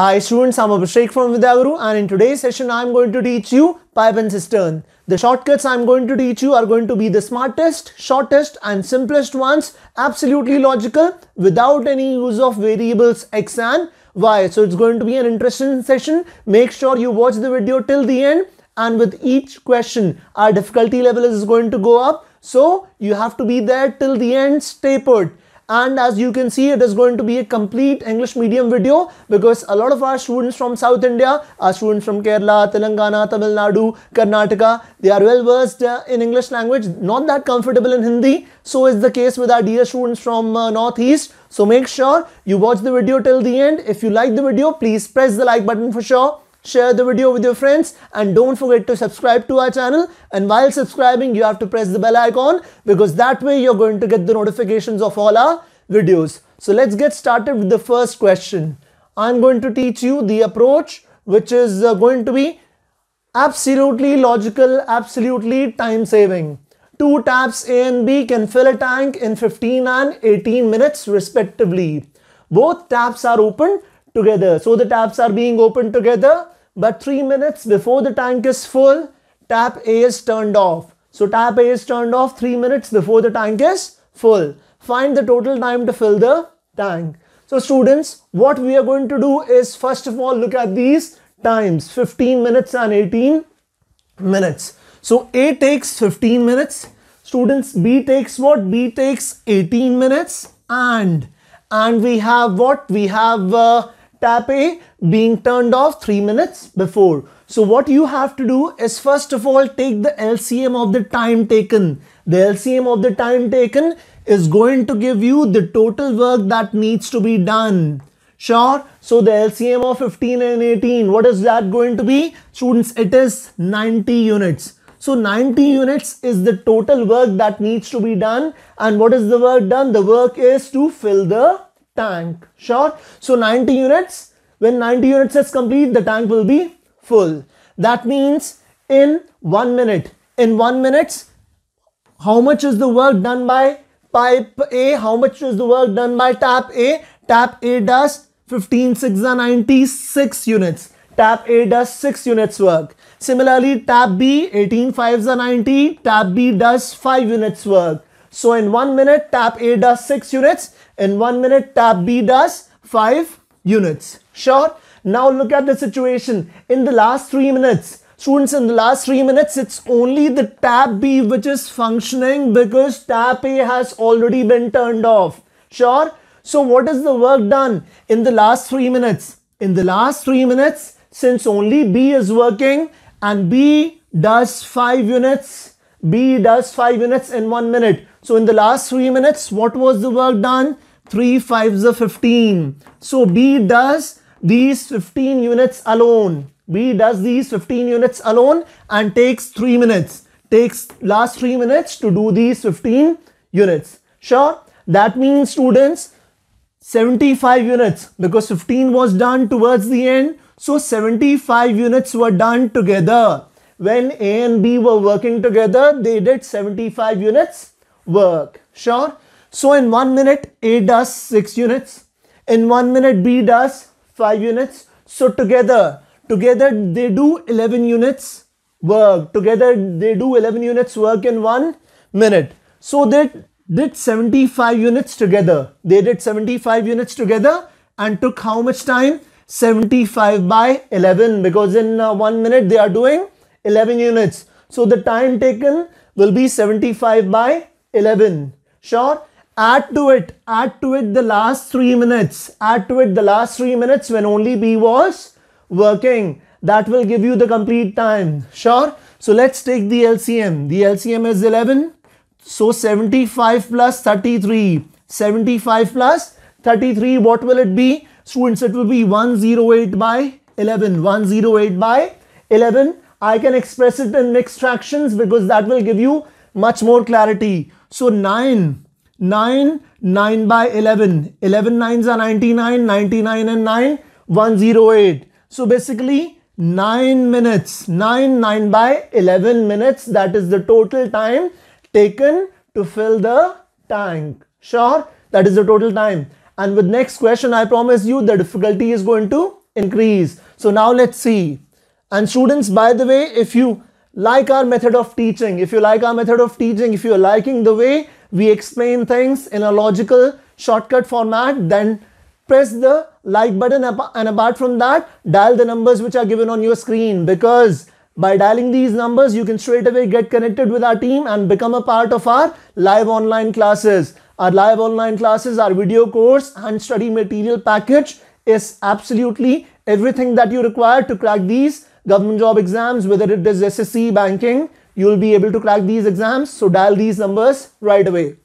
Hi students, I'm Abhishek from Vidyaguru and in today's session I'm going to teach you pipe and cistern. The shortcuts I'm going to teach you are going to be the smartest, shortest and simplest ones, absolutely logical without any use of variables x and y. So it's going to be an interesting session. Make sure you watch the video till the end and with each question our difficulty level is going to go up. So you have to be there till the end, stay put and as you can see it is going to be a complete English medium video because a lot of our students from South India, our students from Kerala, Telangana, Tamil Nadu, Karnataka, they are well versed uh, in English language, not that comfortable in Hindi. So is the case with our dear students from uh, Northeast. So make sure you watch the video till the end. If you like the video, please press the like button for sure share the video with your friends and don't forget to subscribe to our channel and while subscribing you have to press the bell icon because that way you're going to get the notifications of all our videos. So let's get started with the first question. I'm going to teach you the approach which is uh, going to be absolutely logical, absolutely time saving. Two taps A and B can fill a tank in 15 and 18 minutes respectively. Both taps are open together. So the taps are being opened together but 3 minutes before the tank is full, tap A is turned off. So tap A is turned off 3 minutes before the tank is full. Find the total time to fill the tank. So students, what we are going to do is first of all look at these times 15 minutes and 18 minutes. So A takes 15 minutes. Students, B takes what? B takes 18 minutes and and we have what? We have uh, tap A being turned off 3 minutes before. So what you have to do is first of all take the LCM of the time taken. The LCM of the time taken is going to give you the total work that needs to be done. Sure. So the LCM of 15 and 18, what is that going to be? Students, it is 90 units. So 90 units is the total work that needs to be done. And what is the work done? The work is to fill the tank. Sure. So 90 units. When 90 units is complete, the tank will be full. That means in one minute. In one minute, how much is the work done by pipe A? How much is the work done by tap A? Tap A does 15 6 are 96 units. Tap A does 6 units work. Similarly, tap B 18 5s are 90. Tap B does 5 units work. So in 1 minute, tap A does 6 units. In 1 minute, tap B does 5 units. Sure? Now look at the situation. In the last 3 minutes, students in the last 3 minutes, it's only the tab B which is functioning because tab A has already been turned off. Sure? So what is the work done in the last 3 minutes? In the last 3 minutes, since only B is working and B does 5 units, B does 5 units in 1 minute. So in the last 3 minutes, what was the work done? 3 5s are 15. So B does these 15 units alone. B does these 15 units alone and takes 3 minutes. Takes last 3 minutes to do these 15 units. Sure? That means students 75 units because 15 was done towards the end. So 75 units were done together. When A and B were working together, they did 75 units work. Sure? So in 1 minute, A does 6 units. In 1 minute, B does 5 units. So together, together they do 11 units work. Together they do 11 units work in 1 minute. So they did 75 units together. They did 75 units together and took how much time? 75 by 11 because in uh, 1 minute they are doing 11 units. So the time taken will be 75 by 11. Sure? Add to it, add to it the last 3 minutes. Add to it the last 3 minutes when only B was working. That will give you the complete time. Sure? So let's take the LCM. The LCM is 11. So 75 plus 33. 75 plus 33, what will it be? Students, it will be 108 by 11. 108 by 11. I can express it in mixed fractions because that will give you much more clarity. So 9, 9, 9 by 11. 11 nines are 99, 99 and 9, 108. So basically 9 minutes, 9, 9 by 11 minutes. That is the total time taken to fill the tank. Sure, that is the total time. And with next question, I promise you the difficulty is going to increase. So now let's see. And students, by the way, if you like our method of teaching, if you like our method of teaching, if you're liking the way we explain things in a logical shortcut format, then press the like button and apart from that, dial the numbers which are given on your screen because by dialing these numbers, you can straight away get connected with our team and become a part of our live online classes. Our live online classes, our video course and study material package is absolutely everything that you require to crack these government job exams, whether it is SSC, banking, you will be able to crack these exams. So dial these numbers right away.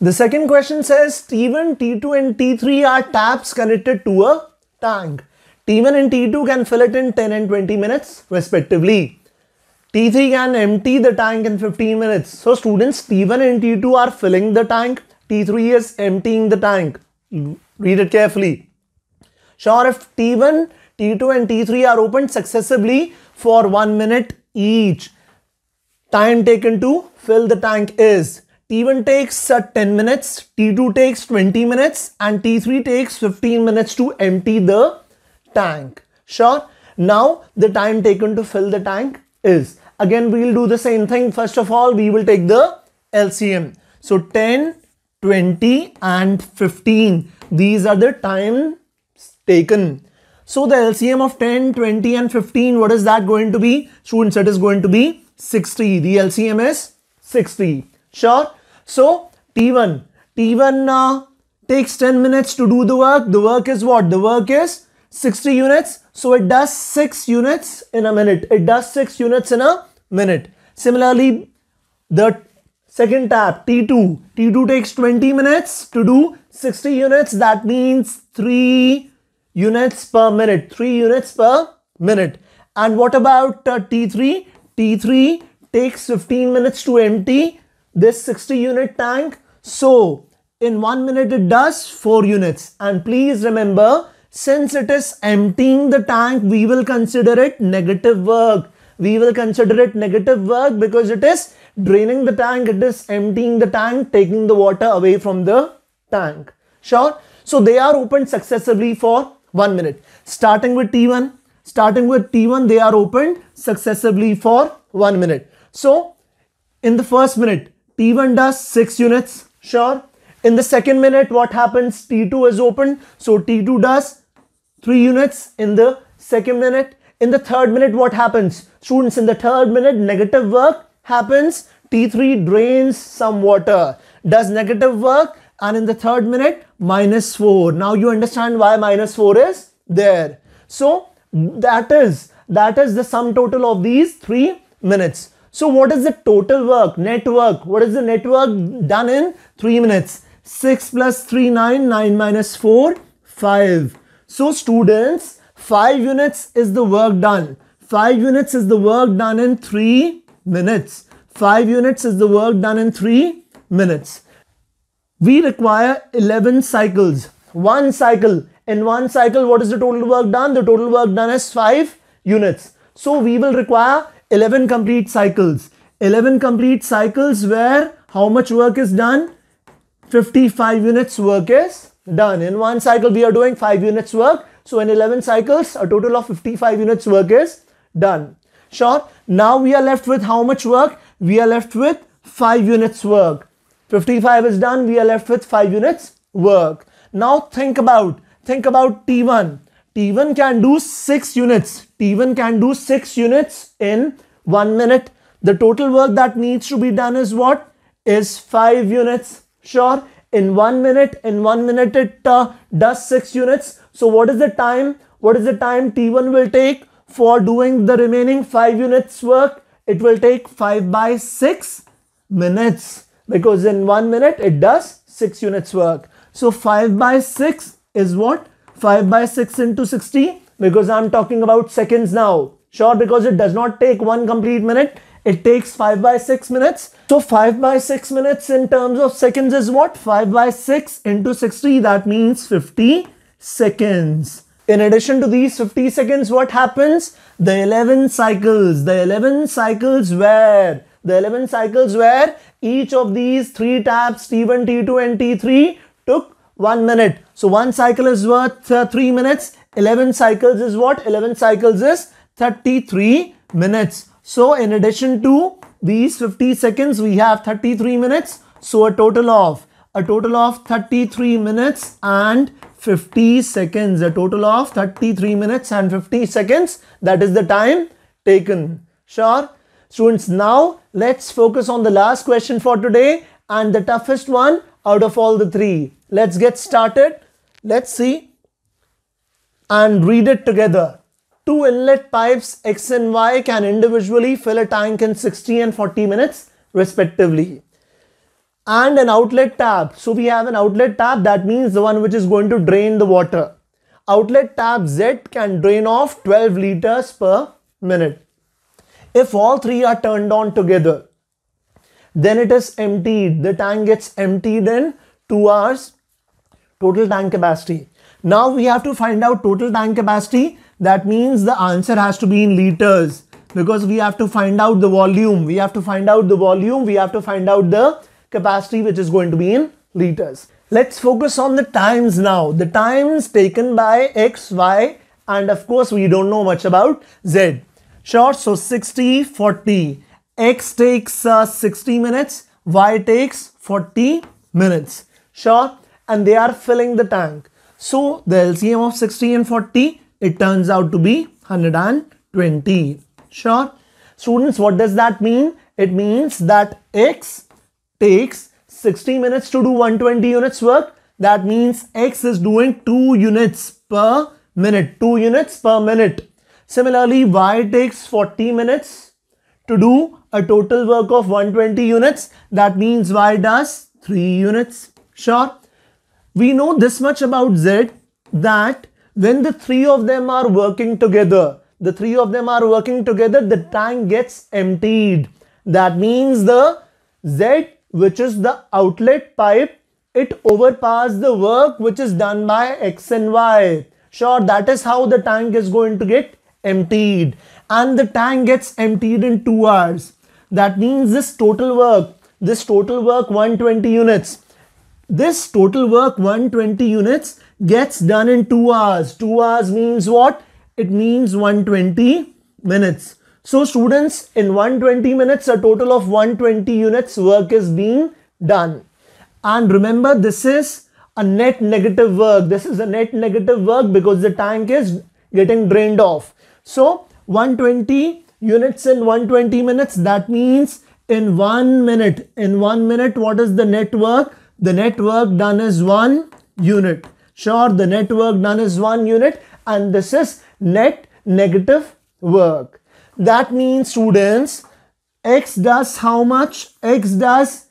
The second question says T1, T2 and T3 are taps connected to a tank. T1 and T2 can fill it in 10 and 20 minutes respectively. T3 can empty the tank in 15 minutes. So students T1 and T2 are filling the tank. T3 is emptying the tank. Read it carefully. Sure if T1 T2 and T3 are opened successively for 1 minute each. Time taken to fill the tank is T1 takes uh, 10 minutes, T2 takes 20 minutes and T3 takes 15 minutes to empty the tank. Sure. Now the time taken to fill the tank is. Again we'll do the same thing. First of all we will take the LCM. So 10, 20 and 15. These are the times taken. So the LCM of 10, 20 and 15, what is that going to be? Students, it is going to be 60. The LCM is 60. Sure. So T1, T1 uh, takes 10 minutes to do the work. The work is what? The work is 60 units. So it does 6 units in a minute. It does 6 units in a minute. Similarly, the second tap T2. T2 takes 20 minutes to do 60 units. That means 3 units per minute. 3 units per minute. And what about uh, T3 T3 takes 15 minutes to empty this 60 unit tank. So in 1 minute it does 4 units. And please remember since it is emptying the tank we will consider it negative work. We will consider it negative work because it is draining the tank. It is emptying the tank taking the water away from the tank. Sure? So they are opened successively for 1 minute. Starting with T1, starting with T1, they are opened successively for 1 minute. So, in the first minute, T1 does 6 units, sure. In the second minute, what happens? T2 is opened, so T2 does 3 units in the second minute. In the third minute, what happens? Students, in the third minute, negative work happens. T3 drains some water, does negative work and in the third minute minus 4 now you understand why minus 4 is there. So that is that is the sum total of these three minutes. So what is the total work net work what is the net work done in three minutes? 6 plus 3 9 9 minus 4 5 so students 5 units is the work done. 5 units is the work done in 3 minutes. 5 units is the work done in 3 minutes we require 11 cycles. One cycle. In one cycle, what is the total work done? The total work done is 5 units. So we will require 11 complete cycles. 11 complete cycles where how much work is done? 55 units work is done. In one cycle, we are doing 5 units work. So in 11 cycles, a total of 55 units work is done. Sure. Now we are left with how much work? We are left with 5 units work. 55 is done. We are left with 5 units work. Now think about, think about T1. T1 can do 6 units. T1 can do 6 units in 1 minute. The total work that needs to be done is what? Is 5 units. Sure. In 1 minute, in 1 minute it uh, does 6 units. So what is the time? What is the time T1 will take for doing the remaining 5 units work? It will take 5 by 6 minutes because in one minute it does 6 units work. So 5 by 6 is what? 5 by 6 into 60 because I'm talking about seconds now. Sure, because it does not take one complete minute. It takes 5 by 6 minutes. So 5 by 6 minutes in terms of seconds is what? 5 by 6 into 60. That means 50 seconds. In addition to these 50 seconds, what happens? The 11 cycles. The 11 cycles where the 11 cycles where each of these three taps T1, T2 and T3 took one minute. So one cycle is worth uh, three minutes. 11 cycles is what? 11 cycles is 33 minutes. So in addition to these 50 seconds, we have 33 minutes. So a total of a total of 33 minutes and 50 seconds. A total of 33 minutes and 50 seconds. That is the time taken. Sure? Students, now let's focus on the last question for today and the toughest one out of all the three. Let's get started. Let's see and read it together. Two inlet pipes X and Y can individually fill a tank in 60 and 40 minutes respectively. And an outlet tap. So we have an outlet tap that means the one which is going to drain the water. Outlet tap Z can drain off 12 liters per minute. If all three are turned on together, then it is emptied. The tank gets emptied in 2 hours total tank capacity. Now we have to find out total tank capacity. That means the answer has to be in liters because we have to find out the volume. We have to find out the volume. We have to find out the capacity which is going to be in liters. Let's focus on the times now. The times taken by X, Y and of course we don't know much about Z. Sure, so 60, 40. X takes uh, 60 minutes, Y takes 40 minutes. Sure, and they are filling the tank. So the LCM of 60 and 40, it turns out to be 120. Sure. Students, what does that mean? It means that X takes 60 minutes to do 120 units work. That means X is doing 2 units per minute. 2 units per minute. Similarly, Y takes 40 minutes to do a total work of 120 units. That means Y does 3 units. Sure. We know this much about Z that when the three of them are working together, the three of them are working together, the tank gets emptied. That means the Z, which is the outlet pipe, it overpowers the work which is done by X and Y. Sure, that is how the tank is going to get emptied. And the tank gets emptied in 2 hours. That means this total work, this total work 120 units, this total work 120 units gets done in 2 hours. 2 hours means what? It means 120 minutes. So students, in 120 minutes, a total of 120 units work is being done. And remember, this is a net negative work. This is a net negative work because the tank is getting drained off. So 120 units in 120 minutes, that means in one minute, in one minute, what is the network? the network done is one unit. Sure, the network done is one unit and this is net negative work. That means students, X does how much? X does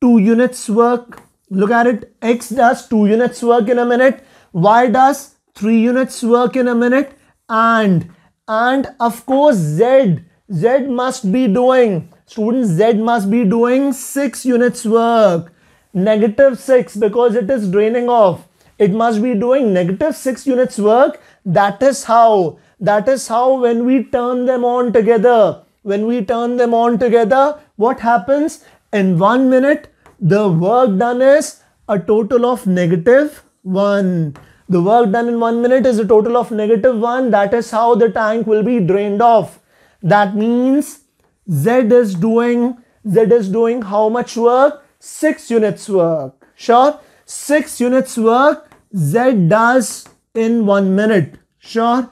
2 units work. Look at it. X does 2 units work in a minute. Y does 3 units work in a minute. And, and of course Z, Z must be doing, students Z must be doing 6 units work negative 6 because it is draining off. It must be doing negative 6 units work. That is how. That is how when we turn them on together, when we turn them on together, what happens? In one minute, the work done is a total of negative 1. The work done in one minute is a total of negative 1. That is how the tank will be drained off. That means Z is doing, Z is doing how much work? 6 units work. Sure? 6 units work Z does in 1 minute. Sure?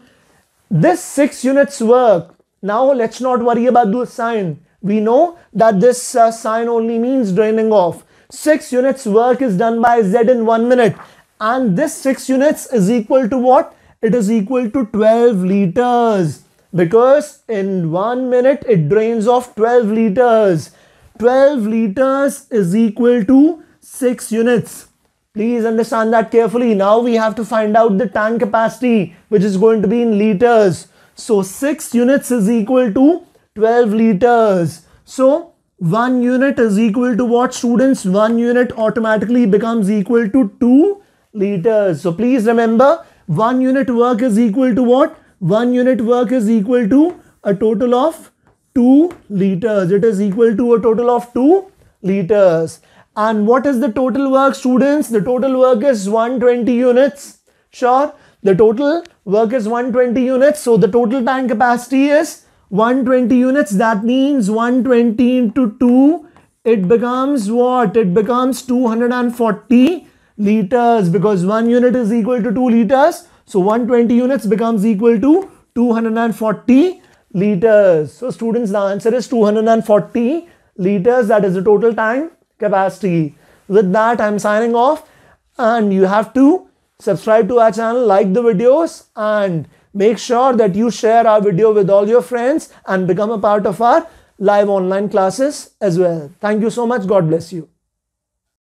This 6 units work. Now let's not worry about the sign. We know that this uh, sign only means draining off. 6 units work is done by Z in 1 minute. And this 6 units is equal to what? It is equal to 12 liters. Because in 1 minute it drains off 12 liters. 12 liters is equal to 6 units. Please understand that carefully. Now we have to find out the tank capacity which is going to be in liters. So 6 units is equal to 12 liters. So 1 unit is equal to what students? 1 unit automatically becomes equal to 2 liters. So please remember 1 unit work is equal to what? 1 unit work is equal to a total of 2 liters. It is equal to a total of 2 liters. And what is the total work students? The total work is 120 units. Sure. the total work is 120 units. So the total tank capacity is 120 units. That means 120 into 2. It becomes what? It becomes 240 liters because 1 unit is equal to 2 liters. So 120 units becomes equal to 240 liters. So students, the answer is 240 liters. That is the total tank capacity. With that, I'm signing off and you have to subscribe to our channel, like the videos and make sure that you share our video with all your friends and become a part of our live online classes as well. Thank you so much. God bless you.